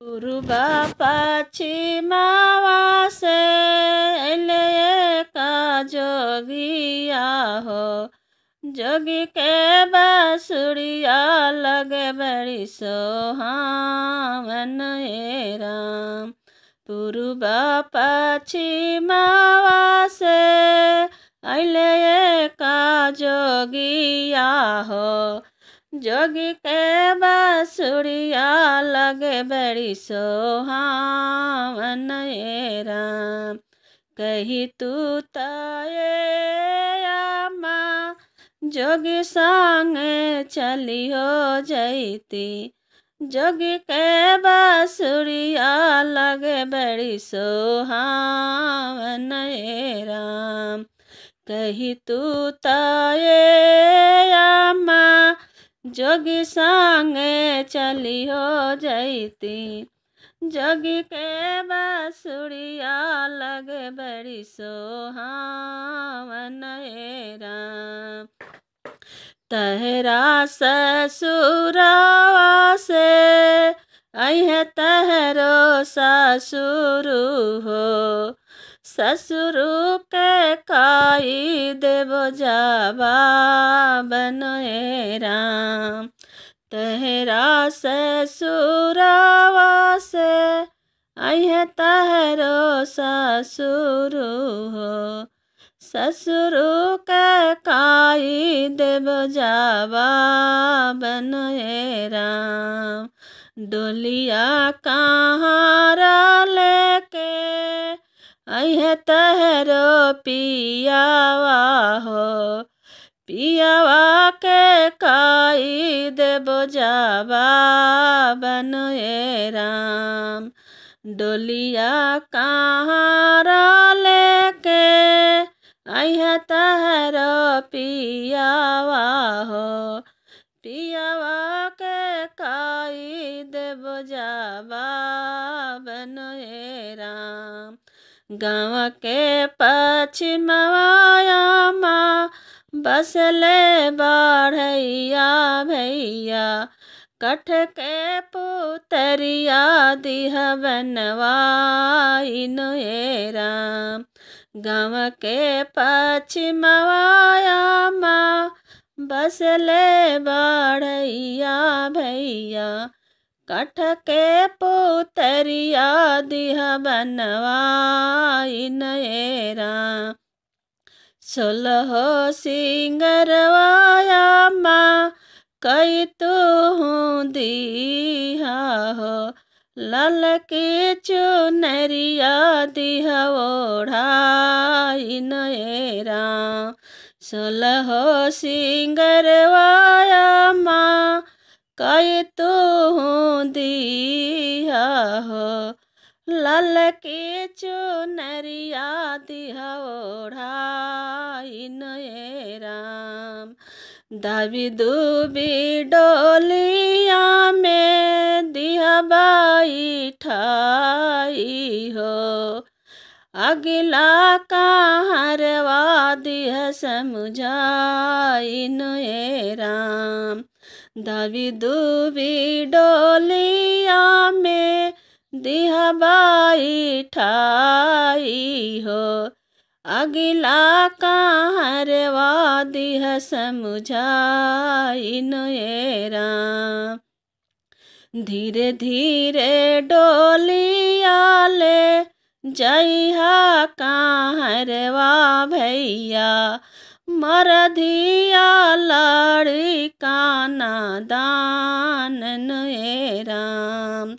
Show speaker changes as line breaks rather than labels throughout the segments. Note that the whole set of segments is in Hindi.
पूर्वा पश्चिमावा से अइले का जोगिया हो। जोगी के बांसुरिया लगे बड़ी सोहावन हे राम। पूर्वा पश्चिमावा से अइले का जोगिया हो। जोगी के बांसुरिया लगे बड़ी सोहावन राम। कही तू ताये आमा, जोगी संगे चली हो जैती जोगी के बांसुरिया लगे बड़ी सोहावन राम। कही तू ताये आमा जोगी संगे चलियो जैती। जोगी के बांसुरिया लगे बड़ी सोहावन तहरा ससुरावा से अह तहरो ससुरु हो। ससुरु के काई देव जाबा बनए राम। तहरा ससुरावा से अह तहरो ससुरु हो। ससुर के काई देव बनए राम। डोलिया कहाँ लेके अह तहरो पियावा हो। पियावा के काई देव जाबा बनए राम। डोलिया कहाँ लेके अह तहरो पियावा हो। पियावा के काई देव जाबा गाँव के पश्चिमवाया माँ बसले बढ़ैया भैया, कठ के पुतरिया दिह बनवाई नुए राम। गाँव के पश्चिमवाया माँ बसले बढ़ैया भैया कठ के पुतरिया दिह बनवाई नए राम सोलह सिंगरवाया माँ, कई तू हूँ दिहा हो। लाल की चुनरिया दिह ओढ़ाई नए राम सोलह सिंगरवाया माँ, कई तू दिया हो लाल की चुनरिया दिहा ओढ़ाई नए राम। दाबी दूबी डोलिया में दिया बाई ठाई हो, अगला कहरवा दिह समुझाई नुए राम दाबी डोलिया में दिह बाई ठाई हो। अगला कहरवा दिह समुझाई राम। धीरे धीरे डोलिया ले जइहा कहरवा भैया। मरधिया लड़ी काना दान नुए राम।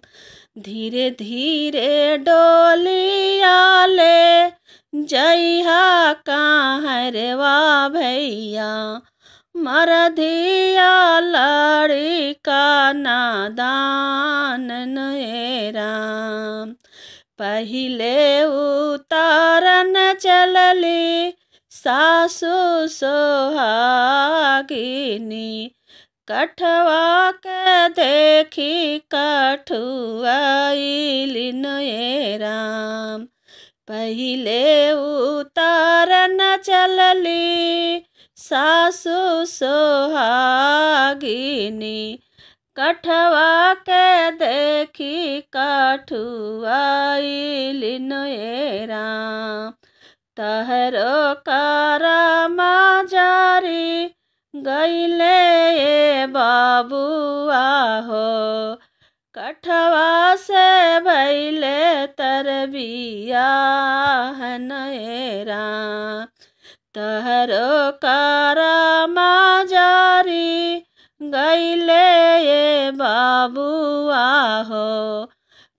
धीरे धीरे डोलिया ले जइहा कहरवा भैया। मरधिया लड़ी का नादान नुए राम। पहिले उतारन चलली सासु सोहागिनी, कठवा के देखी कठुआइली नुए राम। पहिले उतारन चलली सासु सोहागिनी, कठवा के देखी कठुआई लिनोरा तहरो कारमा जारी गईले बाबुआ हो। कठवा से भैले तरबिया हनरा तहरो कारमा जारी गईले ये बाबुआ हो।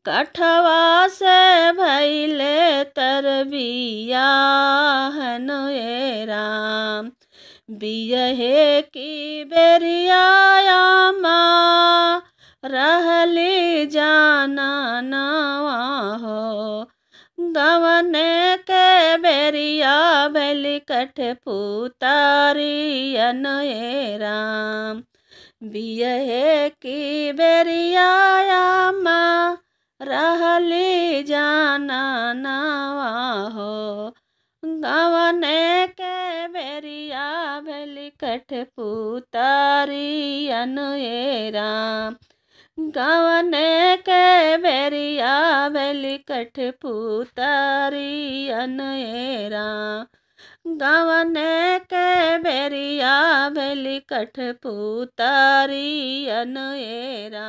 कठवा से भैले तरबिया हनुएरा बियहे की बेरिया माँ जाना नवा हो। गवने के बेरिया भैली कठ पुतारी अनएरा बियहे की बेरिया माँ रहली जाना नवा हो। गवने के बेरिया भली कठ पुतारी अनएरा गवने के बेरिया भली कठ पुतारी अनएरा गवने के बेरिया भली कठ पुतारी अनएरा